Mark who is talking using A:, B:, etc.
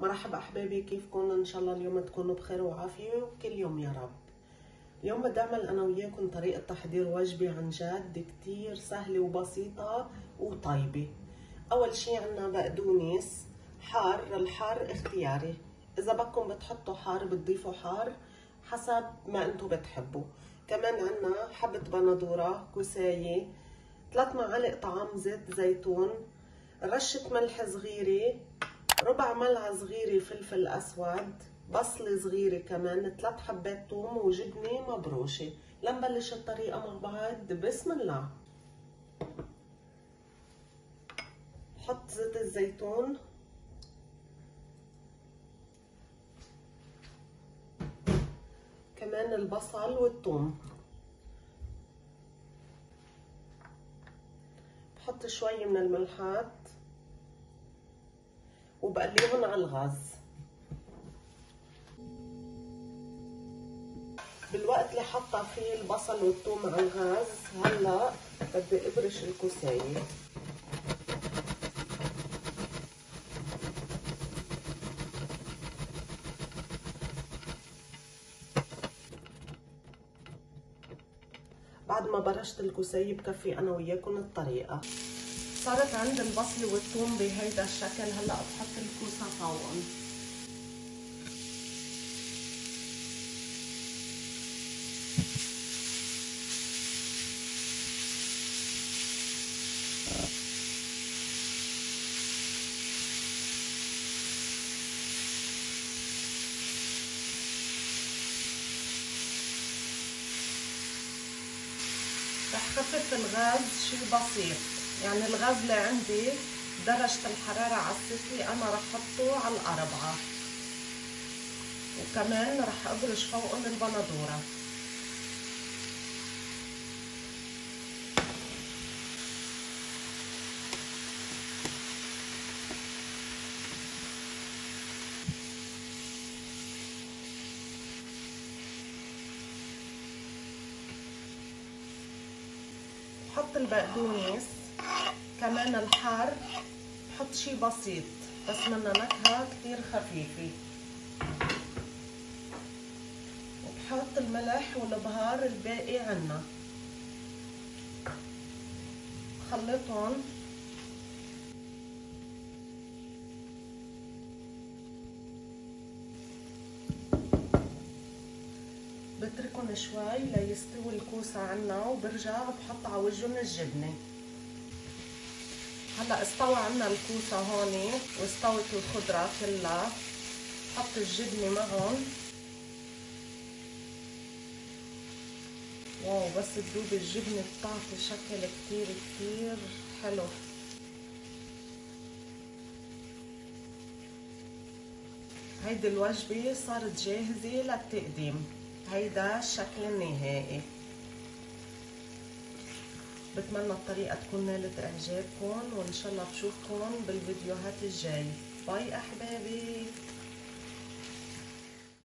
A: مرحبا أحبابي كيفكم؟ إن شاء الله اليوم تكونوا بخير وعافية وكل يوم يا رب. اليوم بدي أعمل أنا وياكم طريقة تحضير وجبة عن جد كتير سهلة وبسيطة وطيبة. أول شي عنا بقدونس حار الحار اختياري. إذا بدكم بتحطوا حار بتضيفوا حار حسب ما أنتم بتحبوا. كمان عنا حبة بندورة كوساية ثلاث معالق طعام زيت زيتون رشة ملح صغيرة ربع ملعقة صغيرة فلفل أسود بصلة صغيرة كمان ثلاث حبات ثوم وجبنة مبروشة. لنبلش الطريقة مع بعض. بسم الله. حط زيت الزيتون. كمان البصل والثوم بحط شوي من الملحات. وبقليهم على الغاز. بالوقت اللي حاطة فيه البصل والثوم على الغاز هلا بدي أبرش الكوسايه بعد ما برشت الكوسايه بكفي أنا وياكم الطريقة. صارت عند البصل والثوم بهيدا الشكل هلأ بحط الكوسة فوقهم رح خفف الغاز شي بسيط. يعني الغاز اللي عندي درجة الحرارة على الصفر أنا رح أحطه على الأربعة. وكمان رح أبرش فوقهم البندورة. البقدونس كمان الحار. بحط شي بسيط بس بدنا نكهة كتير خفيفة. وبحط الملح والبهار الباقي عنا. خلطهم. بتركهم شوي ليستوي الكوسة عنا وبرجع بحط على وجهن الجبنة. هلا استوى عنا الكوسة هون واستوت الخضرة كلها. بحط الجبنة معهم. واو بس تذوب الجبنة بتعطي شكل كتير كتير حلو. هيدي الوجبة صارت جاهزة للتقديم. هيدا الشكل النهائي بتمنى الطريقة تكون نالت إعجابكم وإن شاء الله بشوفكم بالفيديوهات الجاي باي أحبابي.